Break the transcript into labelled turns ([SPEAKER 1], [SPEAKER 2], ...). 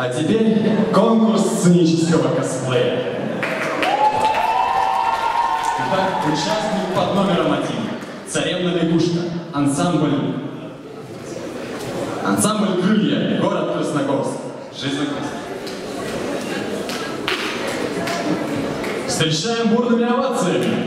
[SPEAKER 1] А теперь конкурс сценического косплея. Итак, участник под номером один. Царевна лягушка. Ансамбль. Ансамбль крылья. Город Красногорск. жизнь. Встречаем бурными овациями.